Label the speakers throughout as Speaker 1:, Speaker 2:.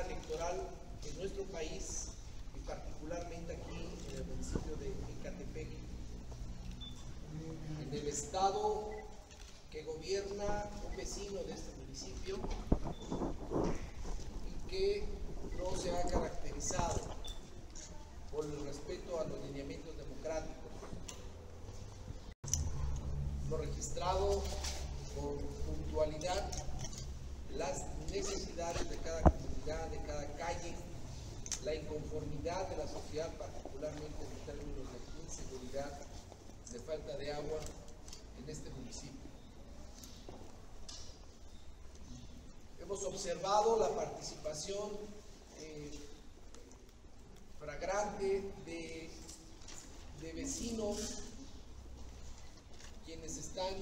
Speaker 1: electoral en nuestro país y particularmente aquí en el municipio de Ecatepec, en el estado que gobierna un vecino de este municipio y que no se ha caracterizado por el respeto a los lineamientos democráticos. Lo registrado con puntualidad las necesidades de cada comunidad, de cada calle, la inconformidad de la sociedad, particularmente en términos de inseguridad, de falta de agua en este municipio. Hemos observado la participación eh, fragrante de, de vecinos quienes están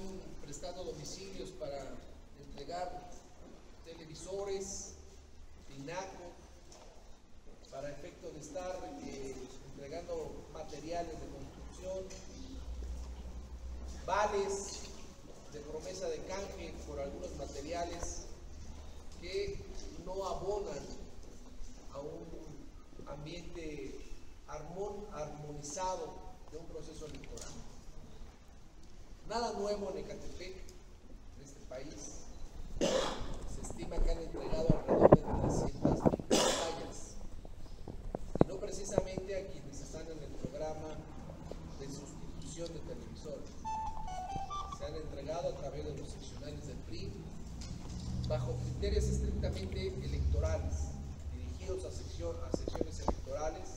Speaker 1: prestando domicilios para entregar televisores, para efecto de estar eh, entregando materiales de construcción, vales de promesa de canje por algunos materiales que no abonan a un ambiente armonizado de un proceso electoral. Nada nuevo en Ecatepec, en este país. Se estima que han entregado alrededor de 300 mil pantallas. Y no precisamente a quienes están en el programa de de televisores. Se han entregado a través de los seccionales del PRI bajo criterios estrictamente electorales, dirigidos a, sección, a secciones electorales,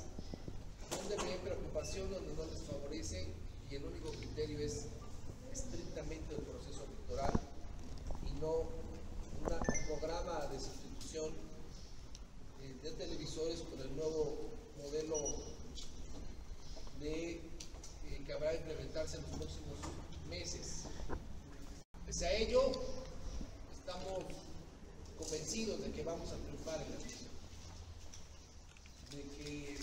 Speaker 1: donde no hay preocupación, donde no les favorece y el único criterio es estrictamente el proceso electoral y no un programa de sustitución eh, de televisores con el nuevo modelo de, eh, que habrá de implementarse en los próximos meses. Pese a ello, estamos convencidos de que vamos a triunfar en la elección, de que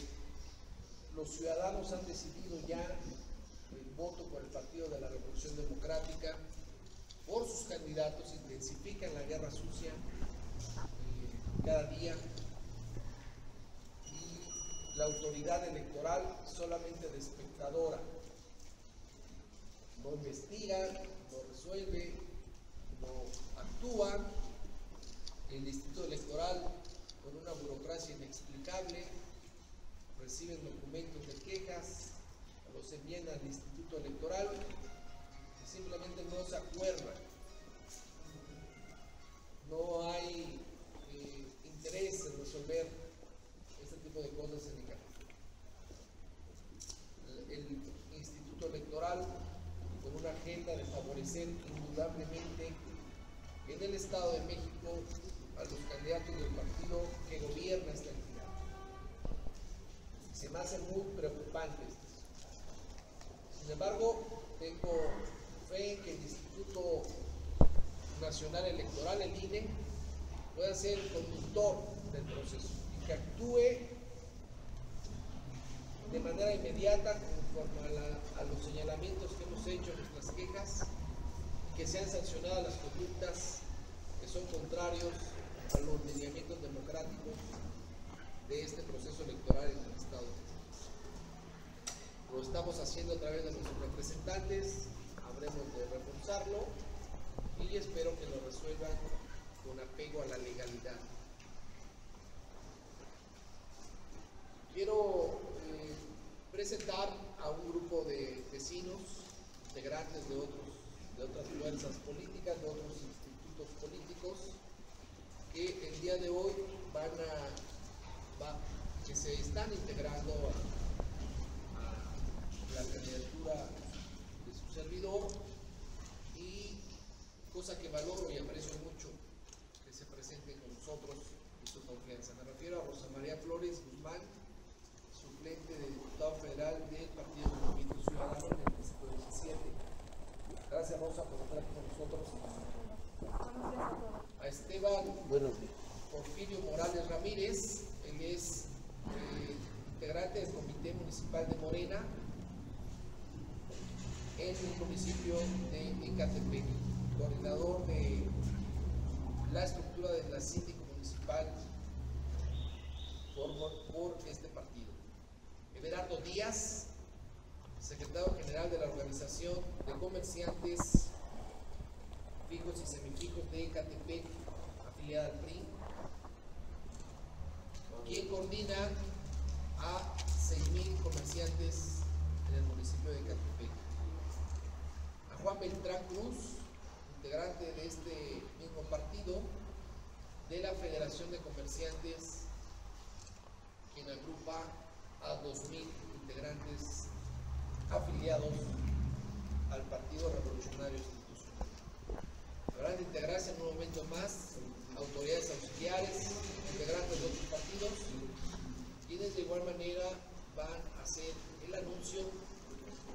Speaker 1: los ciudadanos han decidido ya el voto por el Partido de la Revolución Democrática, por sus candidatos, intensifican la guerra sucia eh, cada día. Y la autoridad electoral solamente de espectadora, no investiga, no resuelve, no actúa, el Instituto Electoral con una burocracia inexplicable, reciben documentos de quejas, los envían al Instituto Electoral y simplemente no se acuerdan. Muy preocupante esto. Sin embargo, tengo fe en que el Instituto Nacional Electoral, el INE, pueda ser el conductor del proceso y que actúe de manera inmediata conforme a, los señalamientos que hemos hecho nuestras quejas y que sean sancionadas las conductas que son contrarios a los lineamientos democráticos de este proceso electoral en el Estado. Estamos haciendo a través de nuestros representantes, habremos de reforzarlo y espero que lo resuelvan con apego a la legalidad. Quiero eh, presentar a un grupo de vecinos, integrantes de, otros, de otras fuerzas políticas, de otros institutos políticos, que el día de hoy van a, que se están integrando a la candidatura de su servidor y cosa que valoro y aprecio mucho que se presenten con nosotros y su confianza. Me refiero a Rosa María Flores Guzmán, suplente de diputado federal del Partido del Movimiento Ciudadano en el distrito 17. Gracias Rosa por estar aquí con nosotros. A Esteban Porfirio Morales Ramírez, él es eh, integrante del Comité Municipal de Morena en el municipio de Ecatepec, coordinador de la estructura de la síndico municipal comerciantes fijos y semifijos de Ecatepec, afiliada al PRI, quien coordina a 6.000 comerciantes en el municipio de Ecatepec. A Juan Beltrán Cruz, integrante de este mismo partido, de la De Comerciantes, quien agrupa a 2.000 integrantes afiliados al Partido Revolucionario Institucional. Habrán de integrarse en un momento más autoridades auxiliares, integrantes de otros partidos, y de igual manera van a hacer el anuncio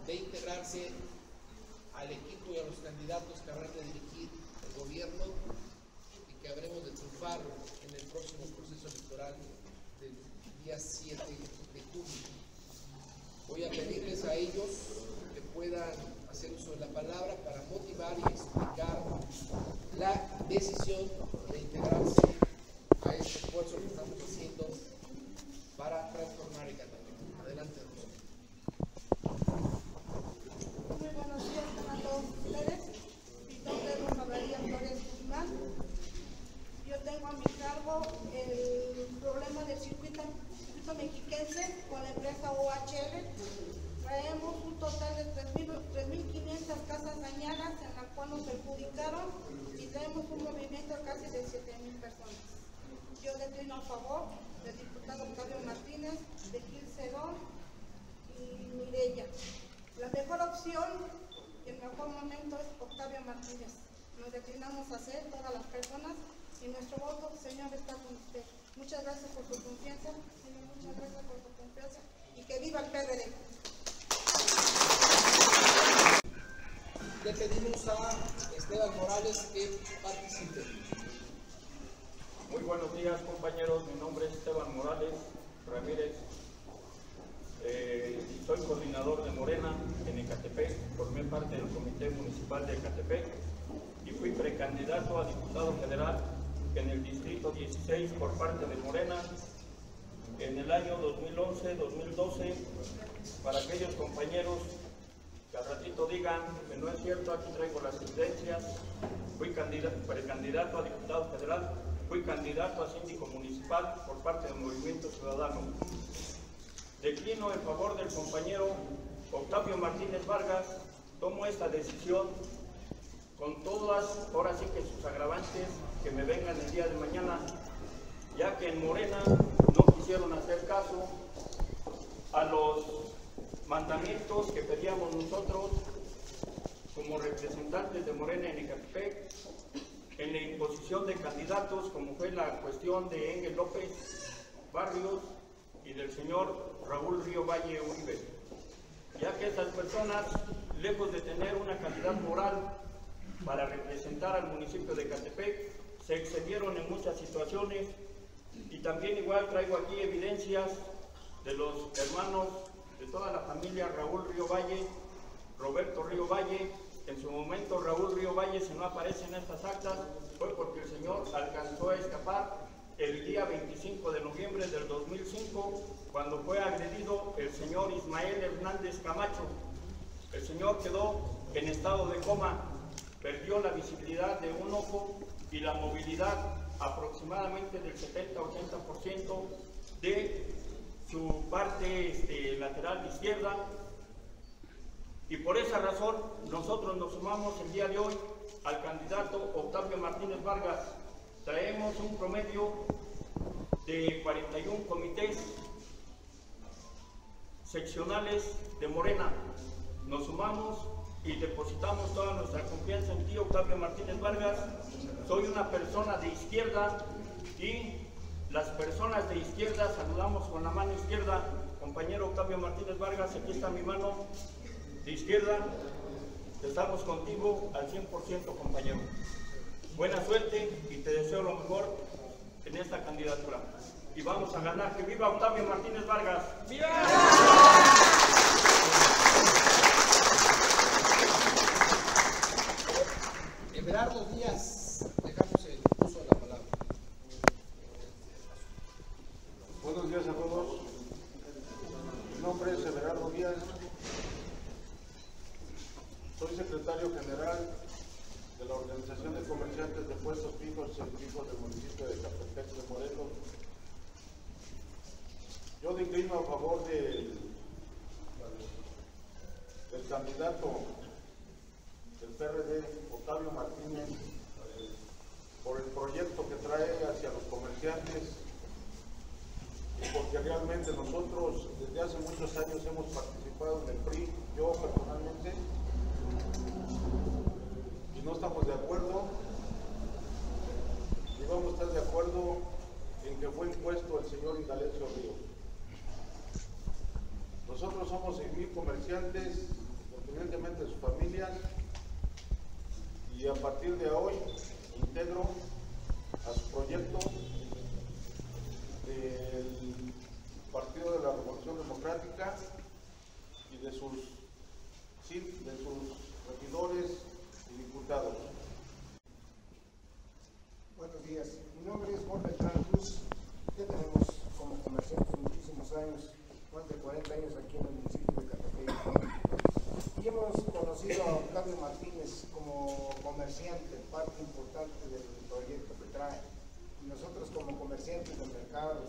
Speaker 1: de integrarse al equipo y a los candidatos que habrán de dirigir el gobierno en el próximo proceso electoral del día 7 de junio. Voy a pedirles a ellos que puedan hacer uso de la palabra para motivar y explicar la decisión de integrarse a este esfuerzo que estamos haciendo para transformar el Cataluña. Adelante,
Speaker 2: Muy buenos días a todos ustedes. Mi nombre es Rosa María Flores Guzmán. Yo tengo a mi cargo el problema del circuito, circuito mexiquense con la empresa OHL. Traemos un total de 3.500 casas dañadas en la cual nos perjudicaron un movimiento casi de 7.000 personas. Yo declino a favor del diputado Octavio Martínez, de Gil Cerón y Mirella. La mejor opción y el mejor momento es Octavio Martínez. Nos declinamos a hacer todas las personas y nuestro voto, Señor, está con usted. Muchas gracias por su confianza, Señor, muchas gracias por su confianza y que viva el PRD.
Speaker 1: Le pedimos a Esteban Morales que participe.
Speaker 3: Muy buenos días compañeros, mi nombre es Esteban Morales Ramírez, eh, soy coordinador de Morena en Ecatepec, formé parte del Comité Municipal de Ecatepec y fui precandidato a diputado federal en el Distrito 16 por parte de Morena en el año 2011-2012 para aquellos compañeros que al ratito digan que no es cierto, aquí traigo las evidencias, fui candidato, precandidato a diputado federal, fui candidato a síndico municipal por parte del Movimiento Ciudadano. Declino en favor del compañero Octavio Martínez Vargas, tomo esta decisión con todas, ahora sí que sus agravantes que me vengan el día de mañana, ya que en Morena no quisieron hacer caso a los mandamientos que pedíamos nosotros como representantes de Morena en Ecatepec, en la imposición de candidatos, como fue la cuestión de Engel López Barrios y del señor Raúl Río Valle Uribe, ya que estas personas, lejos de tener una calidad moral para representar al municipio de Ecatepec, se excedieron en muchas situaciones. Y también igual traigo aquí evidencias de los hermanos de toda la familia Raúl Río Valle, Roberto Río Valle. En su momento Raúl Río Valle, si no aparece en estas actas, fue porque el señor alcanzó a escapar el día 25 de noviembre del 2005, cuando fue agredido el señor Ismael Hernández Camacho. El señor quedó en estado de coma, perdió la visibilidad de un ojo y la movilidad aproximadamente del 70-80% de su parte este, lateral izquierda. Y por esa razón nosotros nos sumamos el día de hoy al candidato Octavio Martínez Vargas. Traemos un promedio de 41 comités seccionales de Morena. Nos sumamos y depositamos toda nuestra confianza en ti, Octavio Martínez Vargas. Soy una persona de izquierda y las personas de izquierda saludamos con la mano izquierda. Compañero Octavio Martínez Vargas, aquí está mi mano de izquierda. Estamos contigo al 100%, compañero. Buena suerte y te deseo lo mejor en esta candidatura. Y vamos a ganar. ¡Que viva Octavio Martínez Vargas! ¡Viva!
Speaker 1: Everardo Díaz, dejamos el uso de la palabra.
Speaker 4: Buenos días a todos. Mi nombre es Everardo Díaz. Soy secretario
Speaker 5: Asociación de Comerciantes de Puestos Fijos y Fijos del municipio de Catepec de Morelos. Yo declino a favor del, del candidato del PRD, Octavio Martínez, por el proyecto que trae hacia porque realmente nosotros desde hace muchos años hemos participado en el PRI, yo personalmente, y no estamos de acuerdo, y vamos a estar de acuerdo en que fue impuesto el señor Indalecio Ríos. Nosotros somos 6.000 comerciantes, independientemente de sus familias, y a partir de hoy integro a su proyecto del Partido de la Revolución Democrática y de sus, sí, de sus regidores y diputados.
Speaker 6: Buenos días, mi nombre es Juan Beltrán Cruz, ya tenemos como comerciantes muchísimos años, más de 40 años aquí en el municipio de Catepec. Y hemos conocido a Octavio Martínez como comerciante, parte importante del proyecto que trae. Y nosotros como comerciantes de mercados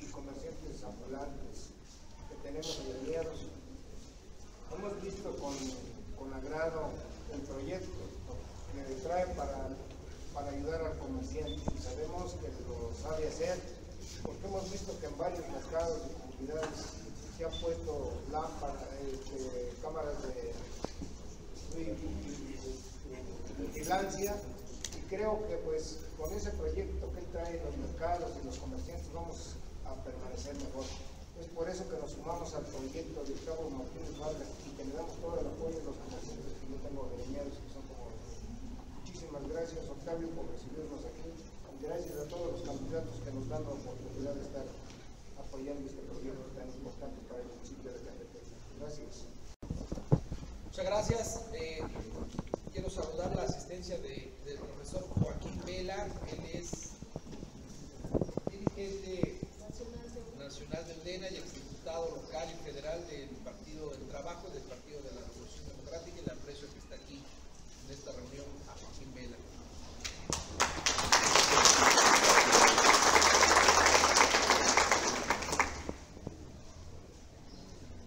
Speaker 6: y comerciantes ambulantes que tenemos aliados, hemos visto con, con agrado el proyecto que trae para, para ayudar al comerciante y sabemos que lo sabe hacer porque hemos visto que en varios mercados y comunidades se han puesto lámparas, este, cámaras de vigilancia y creo que pues con ese proyecto que él trae en los mercados y comerciantes vamos a permanecer mejor. Es por eso que nos sumamos al proyecto de Gustavo Martínez Vargas y que le damos todo el apoyo a los comerciantes que yo tengo gremiados que son como Muchísimas gracias Octavio por recibirnos aquí gracias a todos los candidatos que nos dan la oportunidad de estar apoyando este proyecto tan importante para el municipio de Catepec. Gracias.
Speaker 1: Muchas gracias. Eh, quiero saludar la asistencia de- del profesor Joaquín Vela. Él es dirigente nacional del DENA y exdiputado local y federal del Partido del Trabajo y del Partido de la Revolución Democrática y le aprecio que está aquí en esta reunión a Joaquín Vela.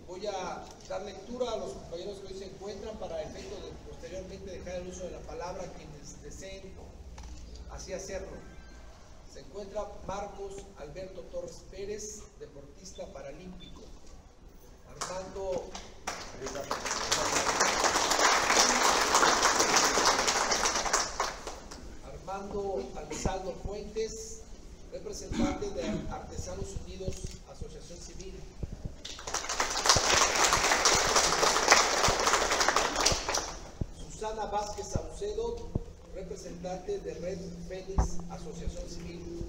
Speaker 1: Voy a dar lectura a los compañeros que hoy se encuentran para efecto de posteriormente dejar el uso de la palabra a quienes deseen así hacerlo. Se encuentra Marcos Alberto Torres Pérez, deportista paralímpico. Armando Armando Alzaldo Fuentes, representante de Artesanos Unidos, Asociación Civil. Susana Vázquez Saucedo, representante de Red Fénix Asociación Civil.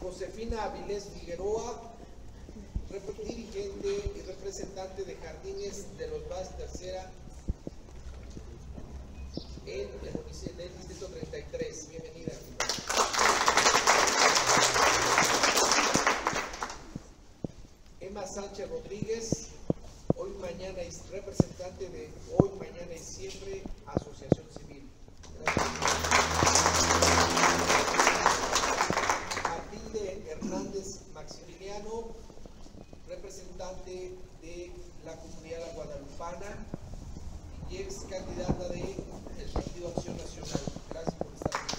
Speaker 1: Josefina Avilés Figueroa, dirigente y representante de Jardines de los Vaz Tercera en el municipio del Distrito 33. Bienvenida. Emma Sánchez Rodríguez, hoy, mañana y representante de Hoy, Mañana y Siempre, Asociación Civil. Matilde Hernández Maximiliano, representante de la comunidad La guadalupana y ex candidata de el Partido Acción Nacional. Gracias por estar aquí.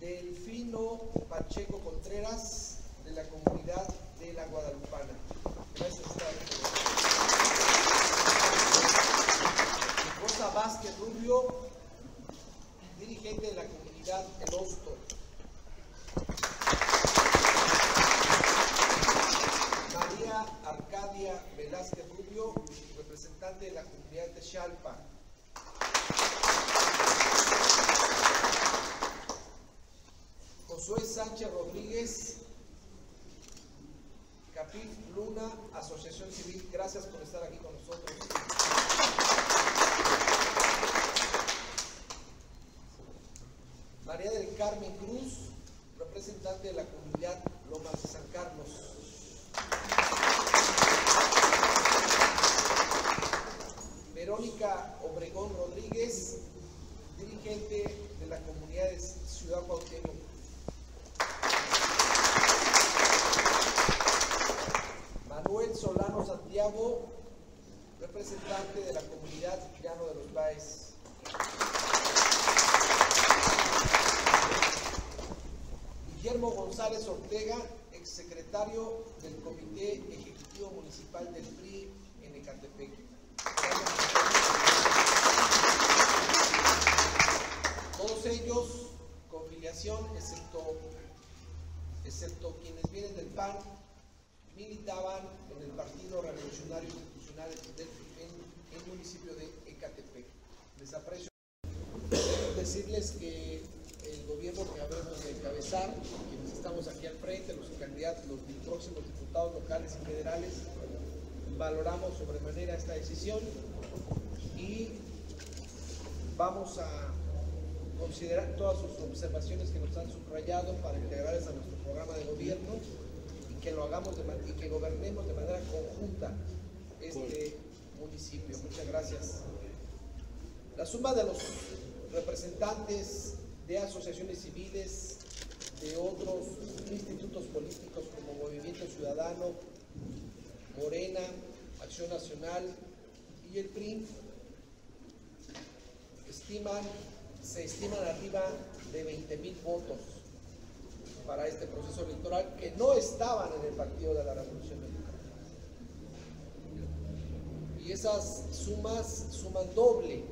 Speaker 1: Delfino Pacheco Contreras, de la comunidad de la Guadalupana. Gracias aquí. Rosa Vázquez Rubio, dirigente de la comunidad El Hosto. María Arcadia Velázquez Rubio, representante de la comunidad de Xalpa. Josué Sánchez Rodríguez, Capif Luna, Asociación Civil, gracias por estar aquí con nosotros. María del Carmen Cruz, representante de la comunidad Representante de la comunidad Llano de los Baes. Guillermo González Ortega, exsecretario del Comité Ejecutivo Municipal del PRI en Ecatepec. Todos ellos con filiación, excepto, excepto quienes vienen del PAN, militaban en el Partido Revolucionario Institucional en el municipio de Ecatepec. Les aprecio decirles que el gobierno que habemos de encabezar, quienes estamos aquí al frente, los candidatos, los próximos diputados locales y federales, valoramos sobremanera esta decisión y vamos a considerar todas sus observaciones que nos han subrayado para integrarlas a nuestro programa de gobierno que lo hagamos de, y que gobernemos de manera conjunta este municipio. Muchas gracias. La suma de los representantes de asociaciones civiles, de otros institutos políticos como Movimiento Ciudadano, Morena, Acción Nacional y el PRI, estiman, se estiman arriba de 20 mil votos para este proceso electoral que no estaban en el Partido de la Revolución. Y esas sumas suman doble,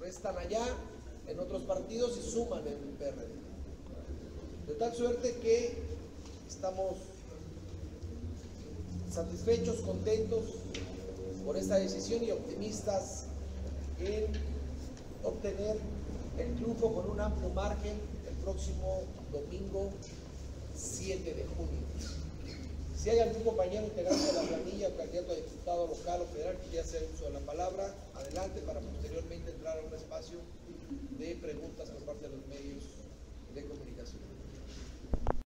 Speaker 1: restan allá en otros partidos y suman en el PRD. De tal suerte que estamos satisfechos, contentos por esta decisión y optimistas en obtener el triunfo con un amplio margen el próximo domingo 7 de junio. Si hay algún compañero integrante de la planilla candidato a diputado local o federal que quiera hacer uso de la palabra, adelante para posteriormente entrar a un espacio de preguntas por parte de los medios de comunicación.